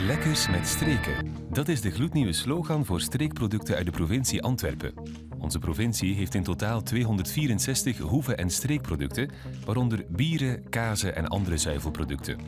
Lekkers met streken. Dat is de gloednieuwe slogan voor streekproducten uit de provincie Antwerpen. Onze provincie heeft in totaal 264 hoeve- en streekproducten, waaronder bieren, kazen en andere zuivelproducten.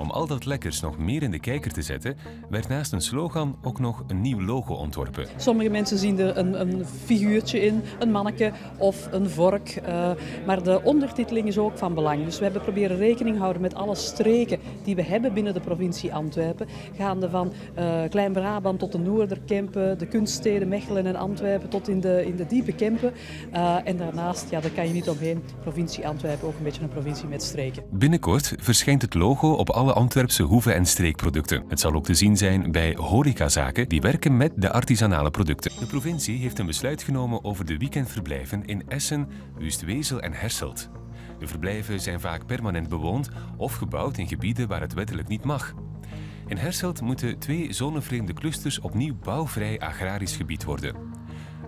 Om al dat lekkers nog meer in de kijker te zetten, werd naast een slogan ook nog een nieuw logo ontworpen. Sommige mensen zien er een, een figuurtje in, een manneke of een vork. Uh, maar de ondertiteling is ook van belang. Dus we hebben proberen rekening houden met alle streken die we hebben binnen de provincie Antwerpen. Gaande van uh, Klein-Brabant tot de Noorderkempen, de kunststeden Mechelen en Antwerpen tot in de, in de diepe Kempen. Uh, en daarnaast, ja, daar kan je niet omheen, provincie Antwerpen ook een beetje een provincie met streken. Binnenkort verschijnt het logo op alle Antwerpse hoeve- en streekproducten. Het zal ook te zien zijn bij horecazaken die werken met de artisanale producten. De provincie heeft een besluit genomen over de weekendverblijven in Essen, Wustwezel en Herselt. De verblijven zijn vaak permanent bewoond of gebouwd in gebieden waar het wettelijk niet mag. In Herselt moeten twee zonevreemde clusters opnieuw bouwvrij agrarisch gebied worden.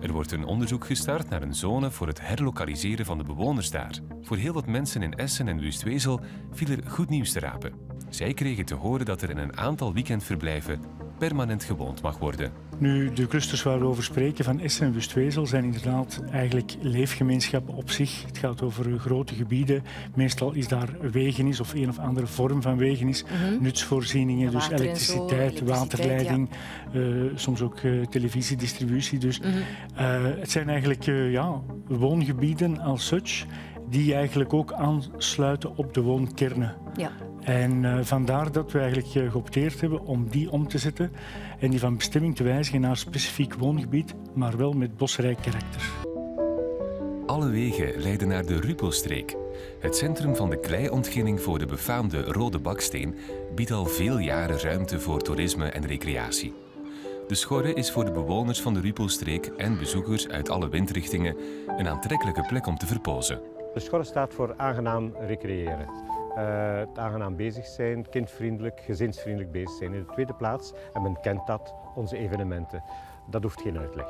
Er wordt een onderzoek gestart naar een zone voor het herlokaliseren van de bewoners daar. Voor heel wat mensen in Essen en Wustwezel viel er goed nieuws te rapen. Zij kregen te horen dat er in een aantal weekendverblijven permanent gewoond mag worden. Nu, de clusters waar we over spreken van Essen en Wustwezel zijn inderdaad eigenlijk leefgemeenschappen op zich. Het gaat over grote gebieden. Meestal is daar wegenis of een of andere vorm van wegenis. Mm -hmm. Nutsvoorzieningen, dus elektriciteit, zo, waterleiding, ja. uh, soms ook uh, televisiedistributie. Dus mm -hmm. uh, het zijn eigenlijk ja, woongebieden als such die eigenlijk ook aansluiten op de woonkernen. Ja. En uh, vandaar dat we eigenlijk uh, geopteerd hebben om die om te zetten en die van bestemming te wijzigen naar specifiek woongebied, maar wel met bosrijk karakter. Alle wegen leiden naar de Rupelstreek. Het centrum van de kleiontginning voor de befaamde Rode Baksteen biedt al veel jaren ruimte voor toerisme en recreatie. De Schorre is voor de bewoners van de Rupelstreek en bezoekers uit alle windrichtingen een aantrekkelijke plek om te verpozen. De Schorre staat voor aangenaam recreëren. Het aangenaam bezig zijn, kindvriendelijk, gezinsvriendelijk bezig zijn. In de tweede plaats, en men kent dat, onze evenementen. Dat hoeft geen uitleg.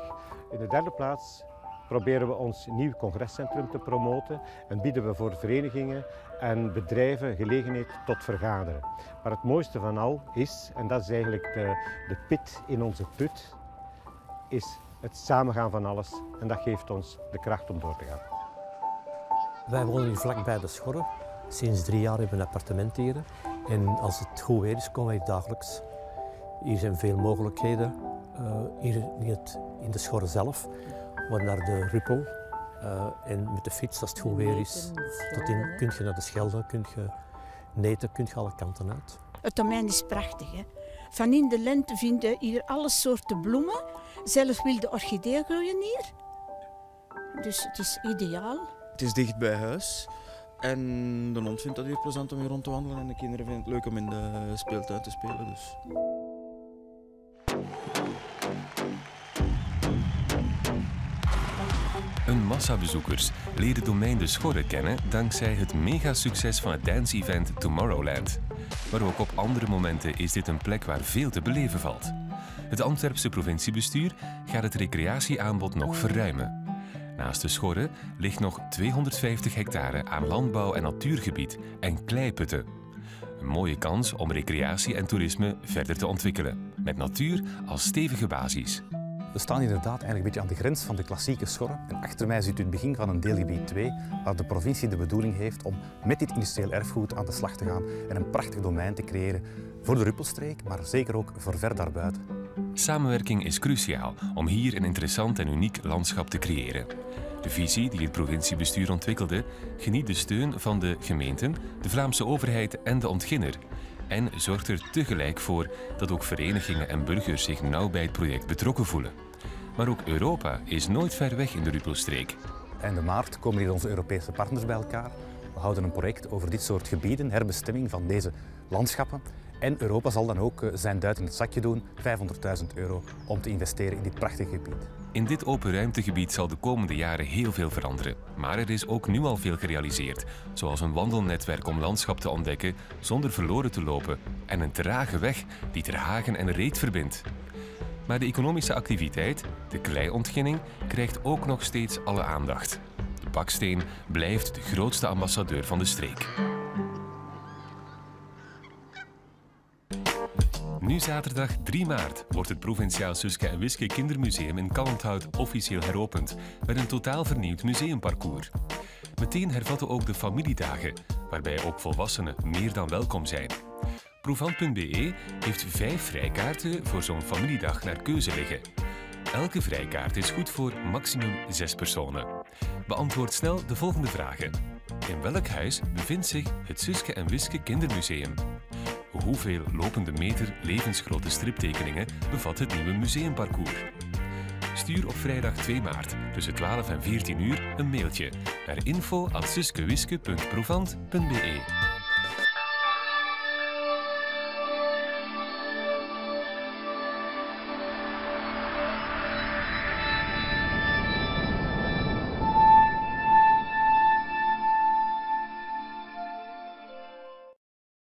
In de derde plaats proberen we ons nieuw congrescentrum te promoten en bieden we voor verenigingen en bedrijven gelegenheid tot vergaderen. Maar het mooiste van al is, en dat is eigenlijk de, de pit in onze put, is het samengaan van alles en dat geeft ons de kracht om door te gaan. Wij wonen hier vlakbij de Schorre. Sinds drie jaar hebben we een appartement hier. En als het goed weer is, komen wij dagelijks. Hier zijn veel mogelijkheden. Uh, hier niet in de Schorre zelf, maar naar de Ruppel. Uh, en met de fiets, als het goed weer is, tot in, kun je naar de Schelde, kun je neten, kun je alle kanten uit. Het domein is prachtig. Hè? Van in de lente vinden hier alle soorten bloemen. Zelfs wilde orchideeën groeien hier. Dus het is ideaal. Het is dicht bij huis. En de hond vindt dat hier plezant om hier rond te wandelen en de kinderen vinden het leuk om in de speeltuin te spelen. Dus. Een massa bezoekers leren domein De Schorre kennen dankzij het megasucces van het dance-event Tomorrowland. Maar ook op andere momenten is dit een plek waar veel te beleven valt. Het Antwerpse provinciebestuur gaat het recreatieaanbod nog verruimen. Naast de Schorre ligt nog 250 hectare aan landbouw- en natuurgebied en kleiputten. Een mooie kans om recreatie en toerisme verder te ontwikkelen, met natuur als stevige basis. We staan inderdaad eigenlijk een beetje aan de grens van de klassieke schorre. En achter mij ziet u het begin van een deelgebied 2, waar de provincie de bedoeling heeft om met dit industrieel erfgoed aan de slag te gaan en een prachtig domein te creëren voor de Ruppelstreek, maar zeker ook voor ver daarbuiten. Samenwerking is cruciaal om hier een interessant en uniek landschap te creëren. De visie die het provinciebestuur ontwikkelde geniet de steun van de gemeenten, de Vlaamse overheid en de ontginner en zorgt er tegelijk voor dat ook verenigingen en burgers zich nauw bij het project betrokken voelen. Maar ook Europa is nooit ver weg in de Ruppelstreek. Einde maart komen hier onze Europese partners bij elkaar. We houden een project over dit soort gebieden, herbestemming van deze landschappen. En Europa zal dan ook zijn duit in het zakje doen, 500.000 euro, om te investeren in dit prachtige gebied. In dit open ruimtegebied zal de komende jaren heel veel veranderen. Maar er is ook nu al veel gerealiseerd, zoals een wandelnetwerk om landschap te ontdekken zonder verloren te lopen en een trage weg die Terhagen en Reet verbindt. Maar de economische activiteit, de kleiontginning, krijgt ook nog steeds alle aandacht. De baksteen blijft de grootste ambassadeur van de streek. Nu zaterdag 3 maart wordt het Provinciaal Suske en Wiske Kindermuseum in Kalmthout officieel heropend met een totaal vernieuwd museumparcours. Meteen hervatten ook de familiedagen, waarbij ook volwassenen meer dan welkom zijn. Provant.be heeft vijf vrijkaarten voor zo'n familiedag naar keuze liggen. Elke vrijkaart is goed voor maximum zes personen. Beantwoord snel de volgende vragen. In welk huis bevindt zich het Suske en Wiske Kindermuseum? Hoeveel lopende meter levensgrote striptekeningen bevat het nieuwe museumparcours? Stuur op vrijdag 2 maart tussen 12 en 14 uur een mailtje naar info.suskewiske.provant.be.